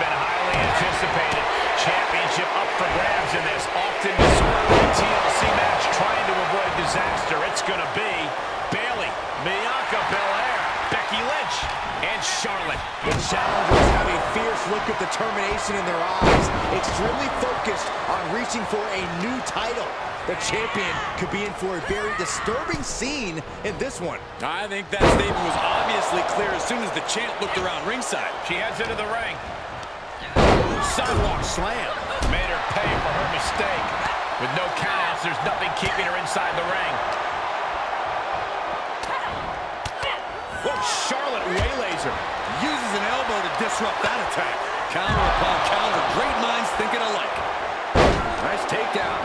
been highly anticipated. Championship up for grabs in this often disorderly TLC match trying to avoid disaster. It's going to be Bayley, Bianca Belair, Becky Lynch, and Charlotte. The challengers have a fierce look of determination in their eyes, extremely focused on reaching for a new title. The champion could be in for a very disturbing scene in this one. I think that statement was obviously clear as soon as the champ looked around ringside. She heads into the ring. Sidewalk slam. Made her pay for her mistake. With no countouts, there's nothing keeping her inside the ring. Whoa, Charlotte waylays her. Uses an elbow to disrupt that attack. Counter upon counter. Great minds thinking alike. Nice takedown.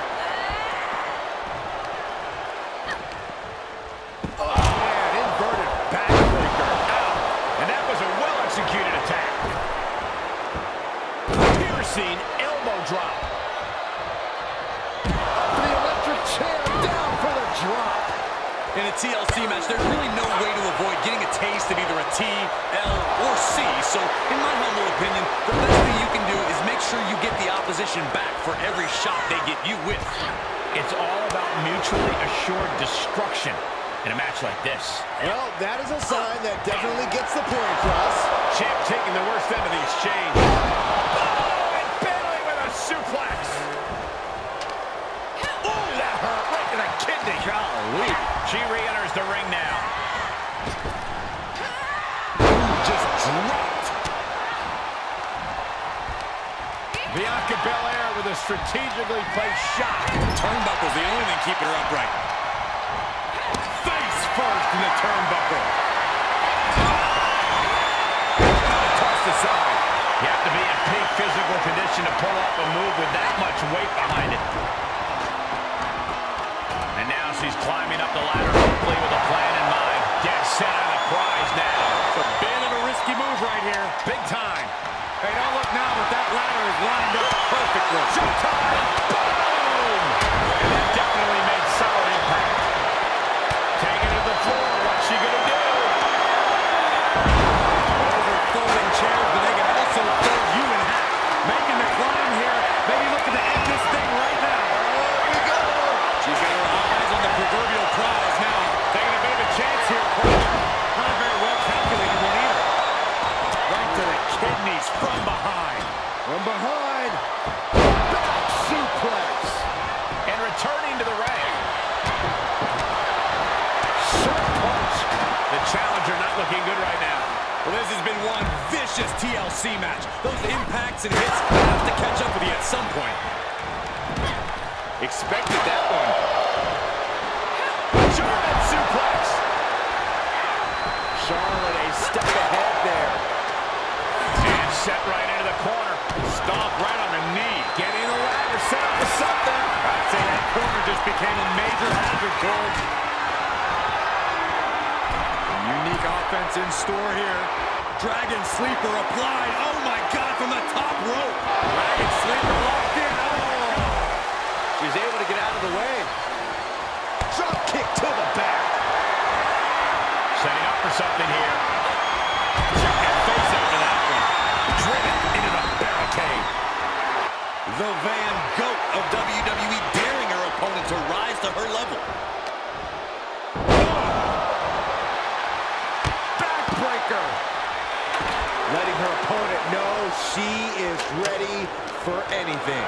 Oh, man, inverted backbreaker. Out. And that was a well-executed attack. Piercing elbow drop. The electric chair down for the drop. In a TLC match, there's really no way to avoid getting a taste of either a T, L, or C. So, in my humble opinion, the best thing you can do is make sure you get the opposition back for every shot they get you with. It's all about mutually assured destruction in a match like this. Well, that is a sign that definitely gets the point across. Champ taking the worst end of the exchange. Oh, and Bayley with a suplex. Oh, that hurt right to the kidney. Golly. She re-enters the ring now. Just dropped. Bianca Belair with a strategically placed shot. Turnbuckle's the only thing keeping her upright. Face first in the turnbuckle. Tossed aside. You have to be in peak physical condition to pull off a move with that much weight behind it. She's climbing up the ladder, hopefully with a plan in mind. Dead set on the prize now. It's a bit of a risky move right here. Big time. Hey, don't look now, but that ladder is lined up perfectly. Showtime! Match. Those impacts and hits have to catch up with you at some point. Expected that one. German suplex. Charlotte a step ahead there. And set right into the corner. Stomp right on the knee. Getting the ladder set up for something. I'd say that corner just became a major hazard, Cole. Unique offense in store here. Dragon Sleeper applied. Oh, my God, from the top rope. Dragon Sleeper locked in. Oh! She's able to get out of the way. Drop kick to the back. Setting up for something here. Second face after that one. Driven into the barricade. The Van Goat of WWE daring her opponent to rise to her level. Opponent know she is ready for anything.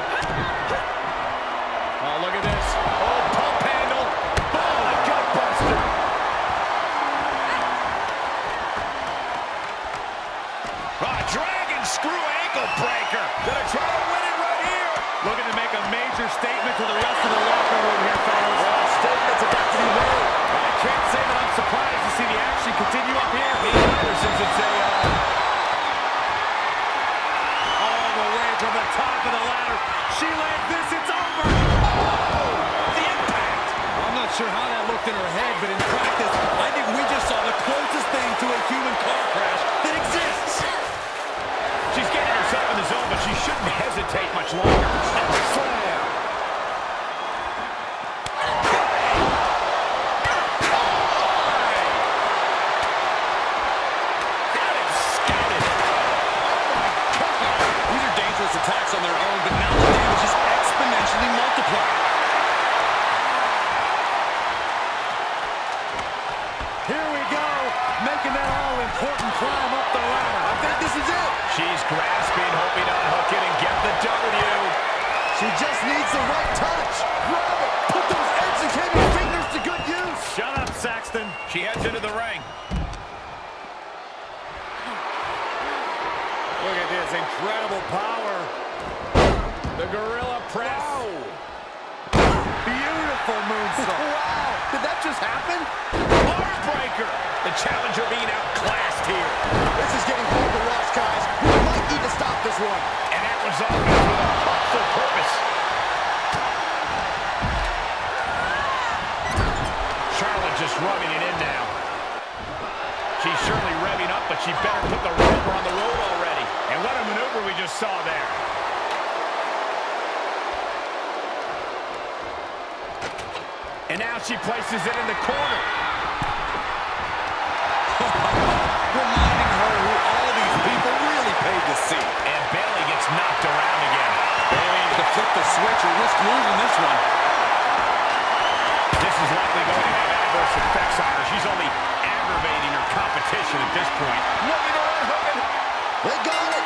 Oh, look at this. Oh, pump handle. Oh, the gut buster. Ah, dragon screw ankle breaker. Gonna try to win it right here. Looking to make a major statement to the rest of the locker room here, fellas. Well, statement's about to be made. She lands this, it's over. Oh, the impact. I'm not sure how that looked in her head, but in practice, I think we just saw the closest thing to a human car crash that exists. she's getting herself in the zone, but she shouldn't hesitate much longer. But she better put the rubber on the road already. And what a maneuver we just saw there. And now she places it in the corner. Reminding her who all these people really paid to see. And Bayley gets knocked around again. Bayley aims to flip the switch or risk losing this one. This is likely going to have adverse effects on her. She's only aggravating her competition at this point. Looking to run hooking. They got it.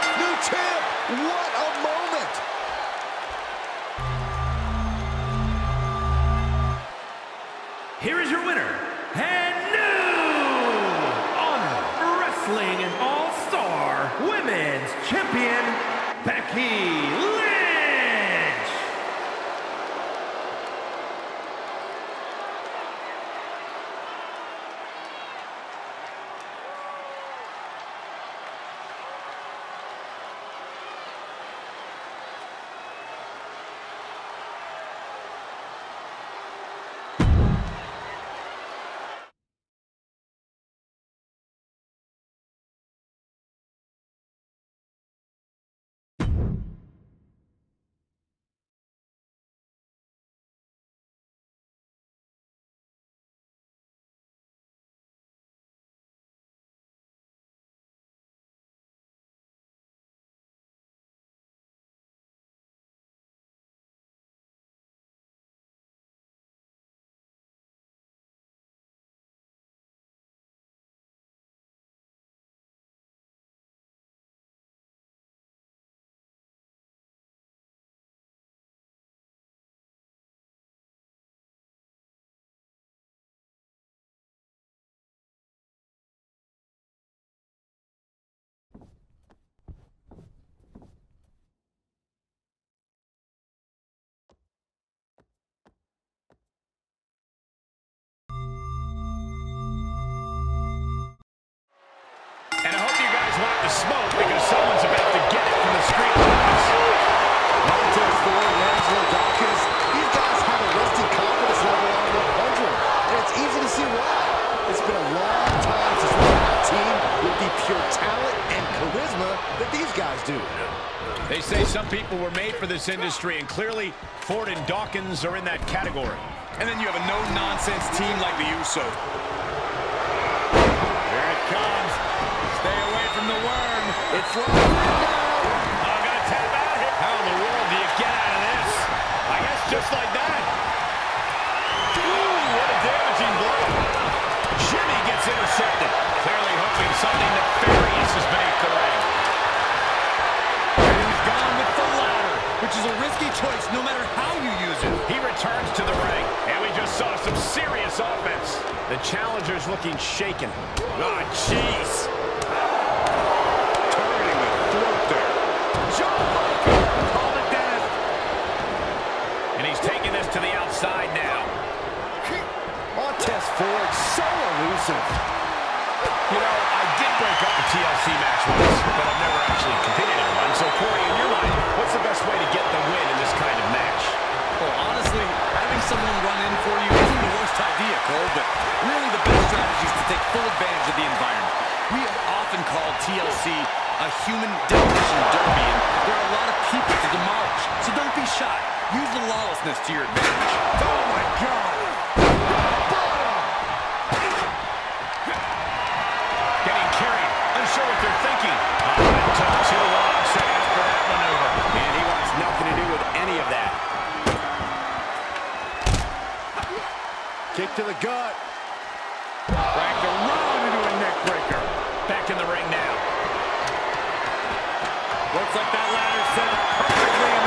Some people were made for this industry, and clearly Ford and Dawkins are in that category. And then you have a no-nonsense team like the Usos. Here it comes. Stay away from the worm. It's right now. Oh, I'm going to tap out here. How in the world do you get out of this? I guess just like that. Ooh, what a damaging blow. Jimmy gets intercepted. Returns to the ring, and we just saw some serious offense. The challenger's looking shaken. Ah, jeez. Targeting the throat there. Jawbreaker. Call it death. And he's taking this to the outside now. Montez Ford, so elusive. You know, I did break up a TLC match once, but I've never actually competed in one. So, Corey, in your mind, idea, but really the best strategy is to take full advantage of the environment. We have often called TLC a human demolition derby, and there are a lot of people to demolish. So don't be shy. Use the lawlessness to your advantage. Oh, my God. Getting carried. Unsure what they're thinking. Oh, it took too long seconds Kick to the gut. Wrapped around into a neck breaker. Back in the ring now. Looks like that ladder set up perfectly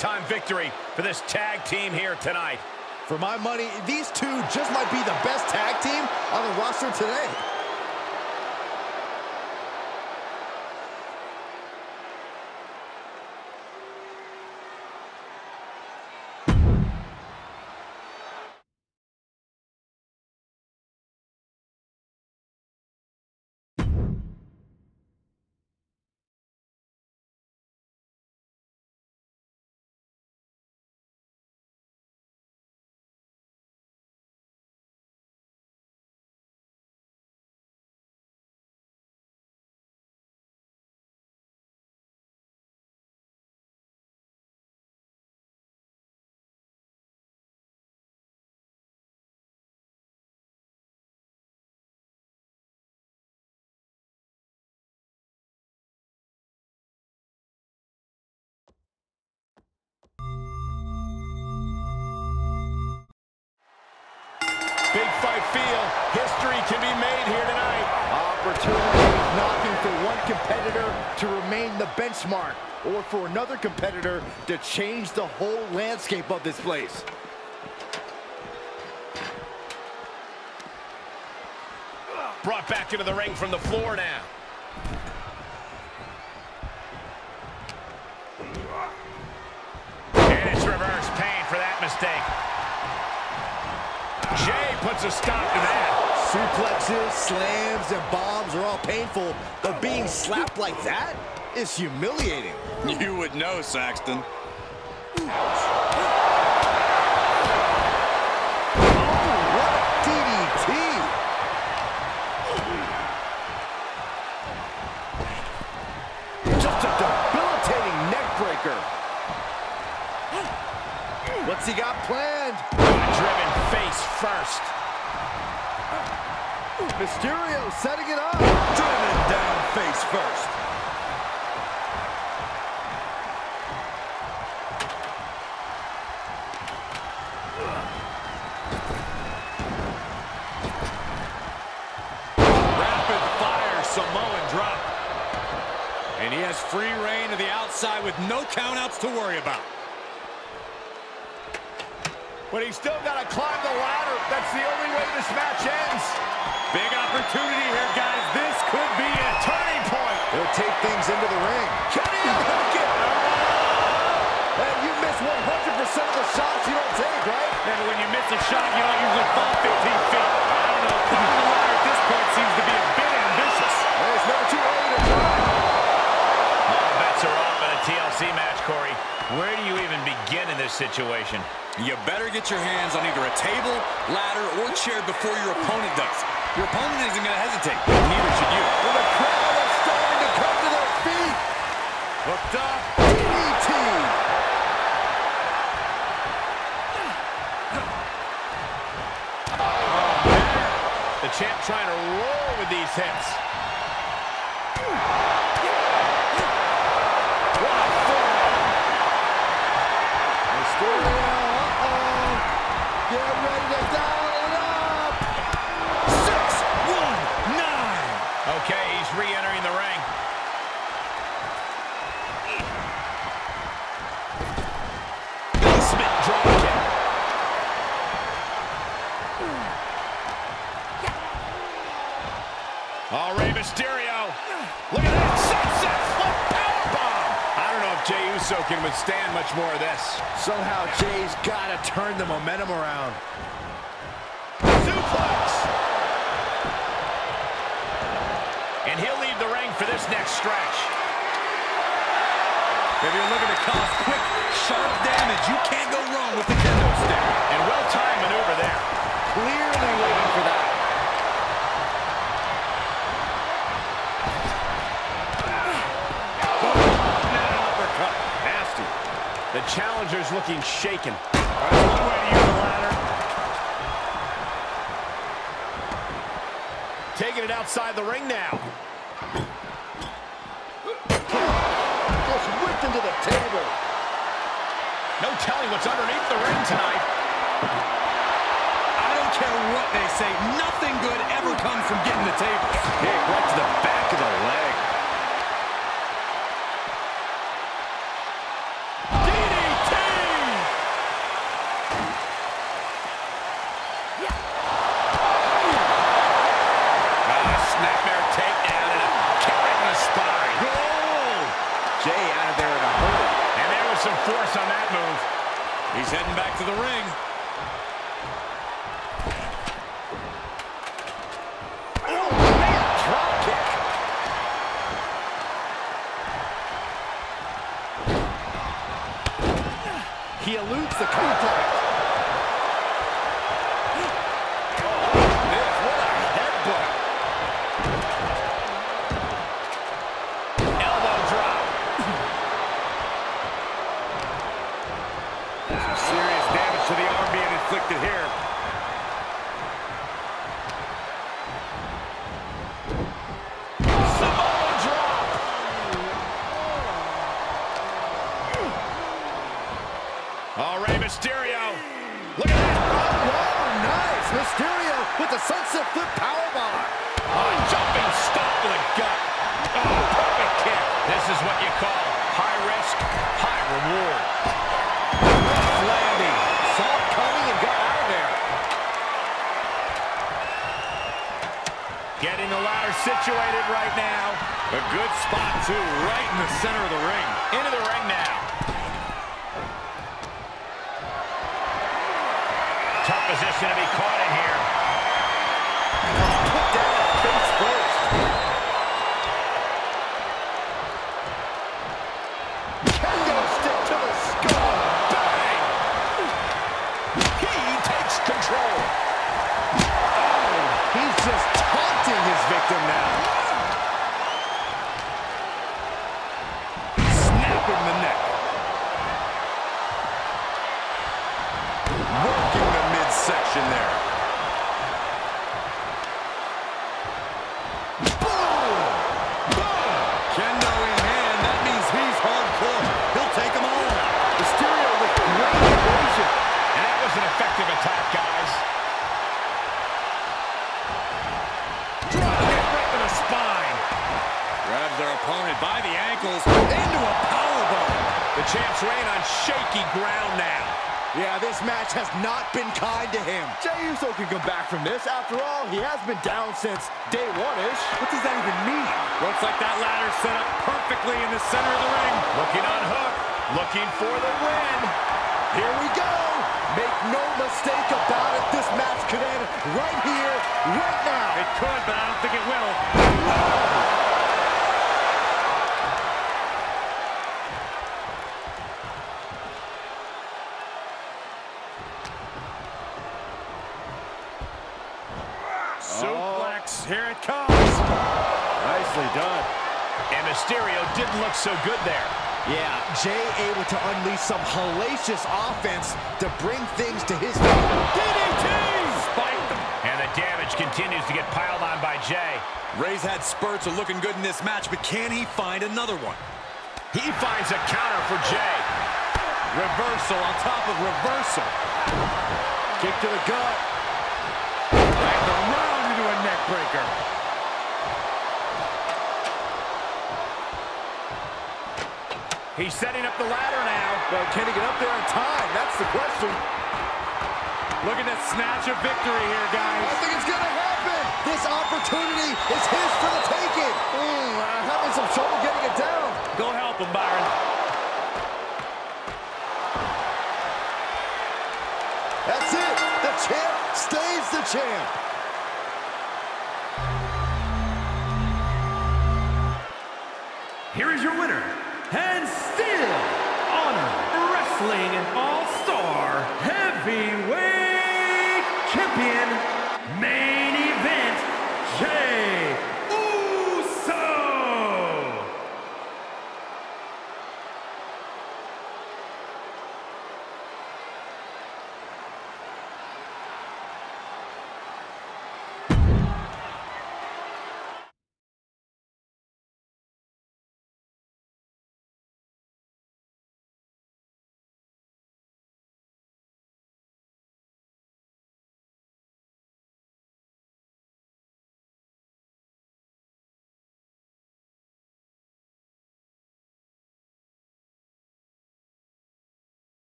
big-time victory for this tag team here tonight. For my money, these two just might be the best tag team on the roster today. feel history can be made here tonight. Opportunity knocking for one competitor to remain the benchmark or for another competitor to change the whole landscape of this place. Brought back into the ring from the floor now. Jey puts a stop to that. Suplexes, slams, and bombs are all painful, but being slapped like that is humiliating. You would know, Saxton. Oh, Just a debilitating neckbreaker. What's he got Mysterio setting it up. Driven down face first. Rapid fire Samoan drop. And he has free reign to the outside with no countouts to worry about. But he's still got to climb the ladder. That's the only way this match ends. Big opportunity here, guys. This could be a turning point. They'll take things into the ring. Kenny he? And you miss 100% of the shots you don't take, right? And when you miss a shot, you don't usually fall 15 feet. I don't know. This seems to be a bit ambitious. It's never too early to try. All bets are off in a TLC match, Corey. Where do you even begin in this situation? You better get your hands on either a table, ladder, or chair before your opponent does. Your opponent isn't going to hesitate. Neither should you. And the crowd is starting to come to their feet. Hooked up. DDT. Oh, the champ trying to roll with these hits. Can withstand much more of this. Somehow Jey's got to turn the momentum around. Suplex. And he'll leave the ring for this next stretch. If you're looking to cause quick, sharp damage, you can't go wrong with the kendo stick. And well-timed maneuver there. Clearly waiting for that. The challenger's looking shaken. That's one way to use the ladder. Taking it outside the ring now. Just whipped into the table. No telling what's underneath the ring tonight. I don't care what they say, nothing good ever comes from getting the tables. Kick right to the back of the leg. Kendo stick to the skull. Bang! He takes control. Oh, he's just taunting his victim now. Snapping the neck. Working the midsection there. The on shaky ground now. Yeah, this match has not been kind to him. Jey Uso can come back from this. After all, he has been down since day one-ish. What does that even mean? Looks like that ladder set up perfectly in the center of the ring. Looking on hook. Looking for the win. Here we go. Make no mistake about it. This match could end right here, right now. It could, but I don't think it will. So good there. Yeah, Jey able to unleash some hellacious offense to bring things to his. DDT! Spiked them. And the damage continues to get piled on by Jey. Rey's had spurts of looking good in this match, but can he find another one? He finds a counter for Jey. Reversal on top of reversal. Kick to the gut. Back around into a neck He's setting up the ladder now. Well, can he get up there in time? That's the question. Looking to snatch a victory here, guys. I think it's going to happen. This opportunity is his for the taking. Mm, I'm having some trouble getting it down. Go help him, Byron. That's it. The champ stays the champ. Here is your winner, and still Honor Wrestling All-Star Heavyweight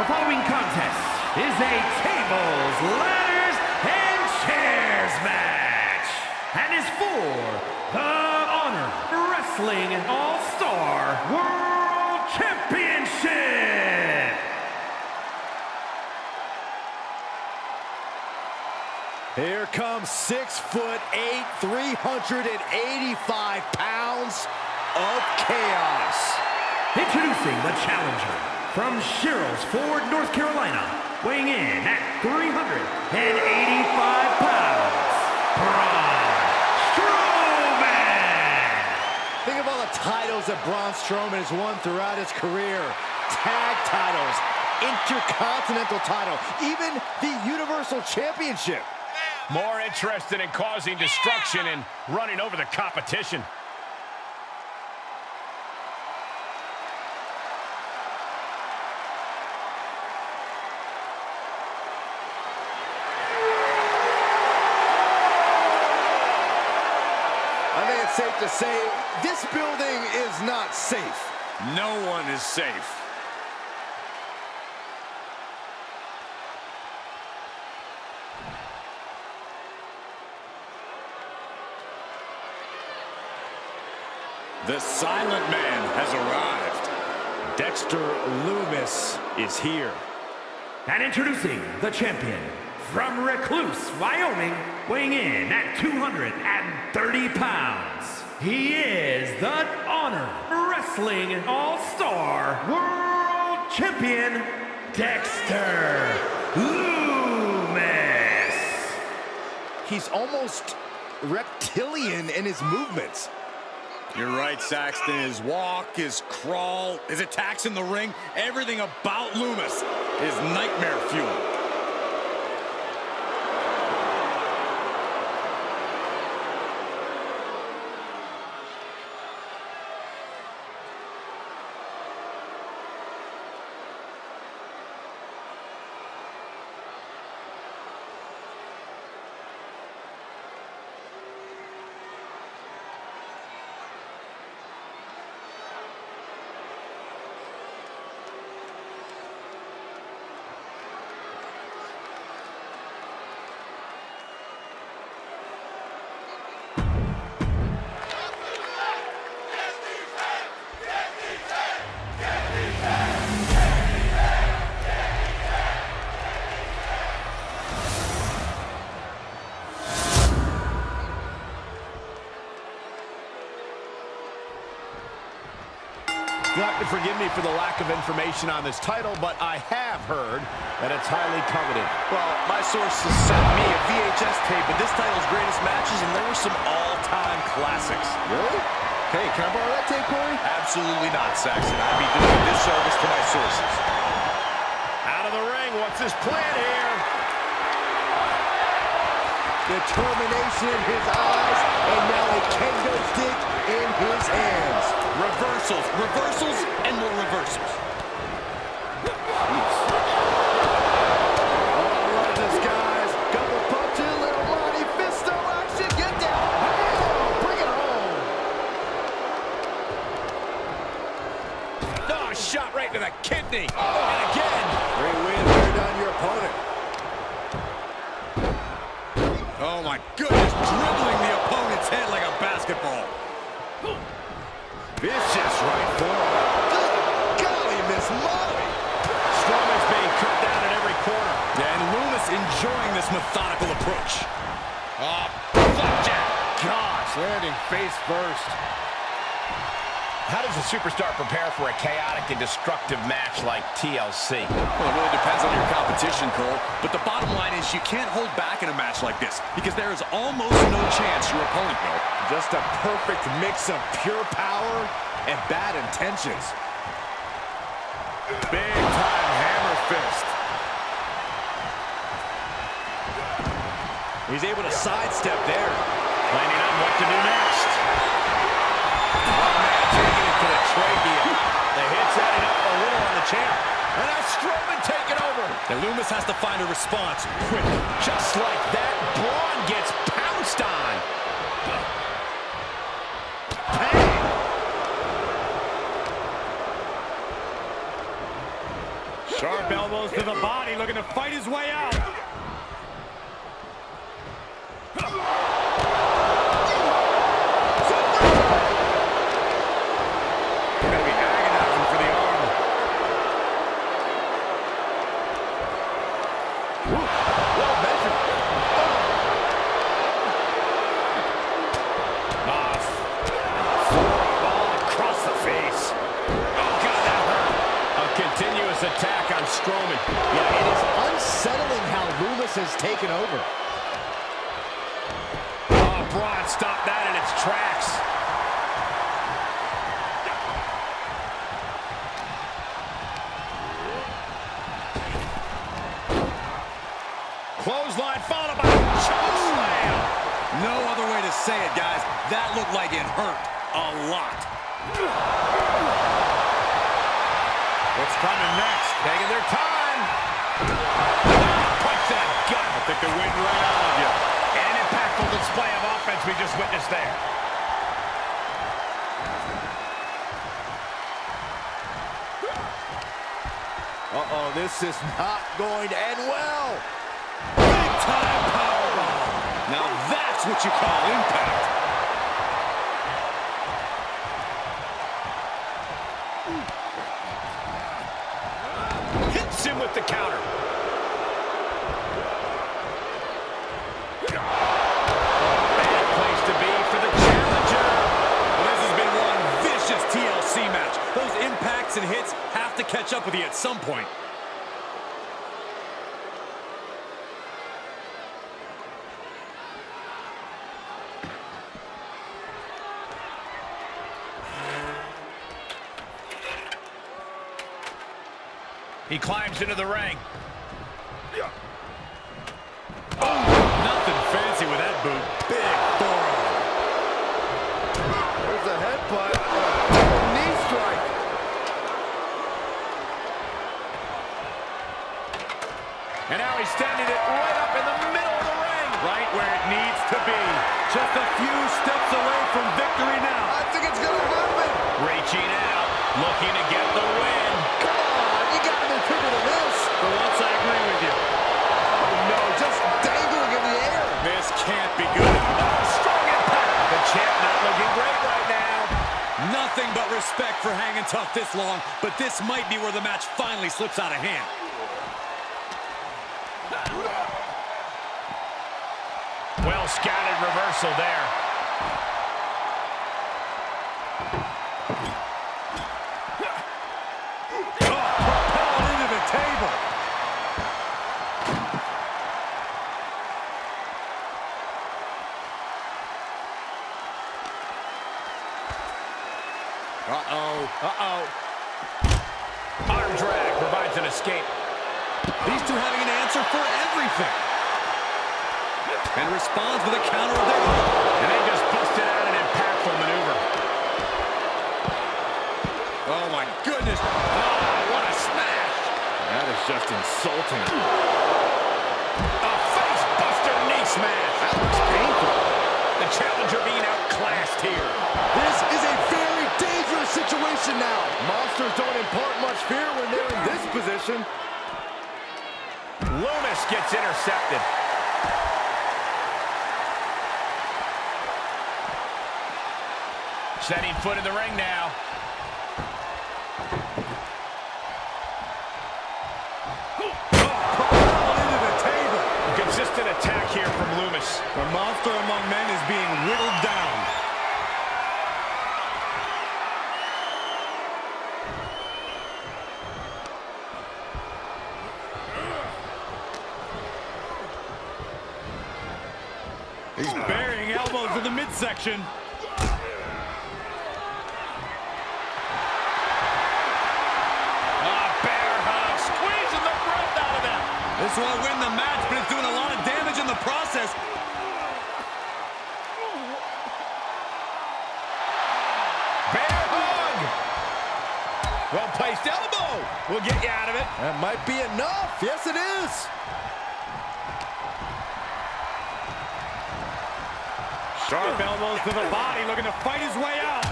The following contest is a tables, ladders, and chairs match. And is for the Honor Wrestling All-Star World Championship. Here comes six foot eight, 385 pounds of chaos. Introducing the challenger from Sherrills Ford, North Carolina, weighing in at 385 pounds, Braun Strowman. Think of all the titles that Braun Strowman has won throughout his career. Tag titles, Intercontinental title, even the Universal Championship. More interested in causing destruction and running over the competition. To say this building is not safe. No one is safe. The Silent Man has arrived. Dexter Lumis is here. And introducing the champion from Recluse, Wyoming, weighing in at 230 pounds. He is the Honor Wrestling All-Star World Champion, Dexter Lumis. He's almost reptilian in his movements. You're right, Saxton. His walk, his crawl, his attacks in the ring, everything about Lumis is nightmare fuel. Have to forgive me for the lack of information on this title, but I have heard that it's highly coveted. Well, my sources sent me a VHS tape of this title's greatest matches, and there were some all-time classics. Really? Hey, can I borrow that tape, Corey? Absolutely not, Saxton. I'd be doing a disservice to my sources. Out of the ring, what's his plan here? Determination in his eyes, and now a kendo stick in his hands. Reversals, reversals, and more reversals. Oh, I love this, guys. Double punches, little Monty Fisto action. Get down. Bring it home. Oh, shot right to the kidney. And again. Great way my goodness, dribbling the opponent's head like a basketball. Vicious right forearm. Golly, Miss Molly. Strowman's being cut down at every corner. And Lumis enjoying this methodical approach. Oh, flapjack. Gosh, landing face first. How does a superstar prepare for a chaotic and destructive match like TLC? Well, it really depends on your competition, Cole. But the bottom line is you can't hold back in a match like this because there is almost no chance your opponent will. Just a perfect mix of pure power and bad intentions. Big time hammer fist. He's able to sidestep there. Planning on what to do next. Trachea. The hit's adding up a little on the champ. And now Strowman taking over. And Lumis has to find a response quick. Just like that, Braun gets pounced on. Sharp elbows to the body, looking to fight his way out. Gonna be agonizing for the arm. Woo, well measured. Ah, forearm all across the face. Oh, God, that hurt. A continuous attack on Strowman. Yeah, it is unsettling how Lumis has taken over. Oh, Braun stopped that in its tracks. Clothesline followed by choke slam. No other way to say it, guys. That looked like it hurt a lot. What's coming next? Taking their time. Punch to the gut. I think the wind right out of you. An impactful display of offense we just witnessed there. Uh-oh, this is not going to end well. Big time powerbomb. Now that's what you call impact. Hits him with the counter. and hits have to catch up with you at some point. He climbs into the ring. Oh, nothing fancy with that boot. Big forearm. There's a headbutt. And standing it right up in the middle of the ring. Right where it needs to be. Just a few steps away from victory now. I think it's going to happen. Reaching out, looking to get the win. Come on, you got to be quicker than this. For once, I agree with you. Oh, no, just dangling in the air. This can't be good. Oh, strong impact. The champ not looking great right now. Nothing but respect for hanging tough this long, but this might be where the match finally slips out of hand. Scouted reversal there. Oh, propelled into the table. Uh-oh. Uh-oh. Arm drag provides an escape. These two having an answer for everything. And responds with a counter of their own. And they just busted out an impactful maneuver. Oh, my goodness. Oh, what a smash. That is just insulting. A face buster knee smash. That looks painful. The challenger being outclassed here. This is a very dangerous situation now. Monsters don't impart much fear when they're in this position. Lumis gets intercepted. Setting foot in the ring now. Consistent attack here from Lumis. The monster among men is being whittled down. He's burying elbows in the midsection. Him. This won't win the match, but it's doing a lot of damage in the process. Bear hug. Well placed elbow. We'll get you out of it. That might be enough. Yes, it is. Sharp elbows to the body, looking to fight his way out.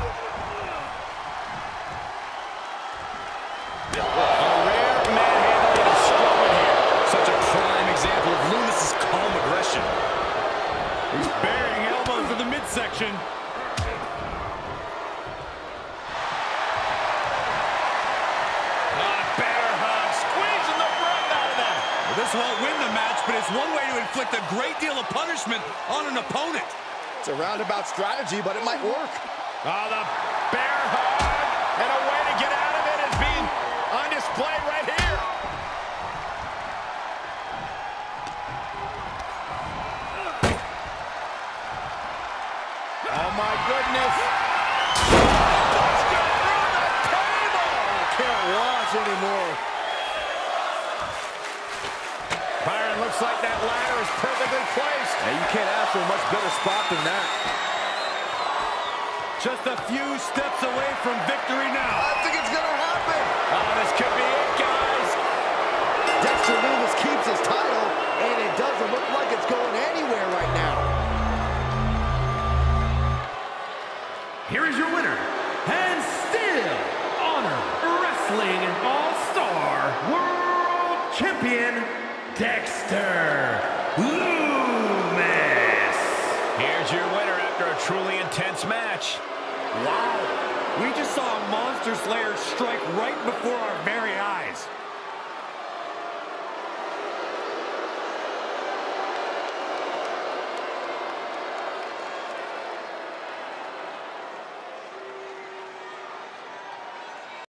Well, this won't win the match, but it's one way to inflict a great deal of punishment on an opponent. It's a roundabout strategy, but it might work. Ah, the bear hug. And a way to get out of it is being on display right here. Goodness. Buster through the table. Can't watch anymore. Byron, looks like that ladder is perfectly placed. Hey, you can't ask for a much better spot than that. Just a few steps away from victory now. I think it's going to happen. Oh, this could be it, guys. Dexter Lumis keeps his title, and it doesn't look like it's going anywhere right now. Here is your winner, and still Honor Wrestling and All-Star World Champion, Dexter Lumis. Here's your winner after a truly intense match. Wow. We just saw a Monster Slayer strike right before our very eyes.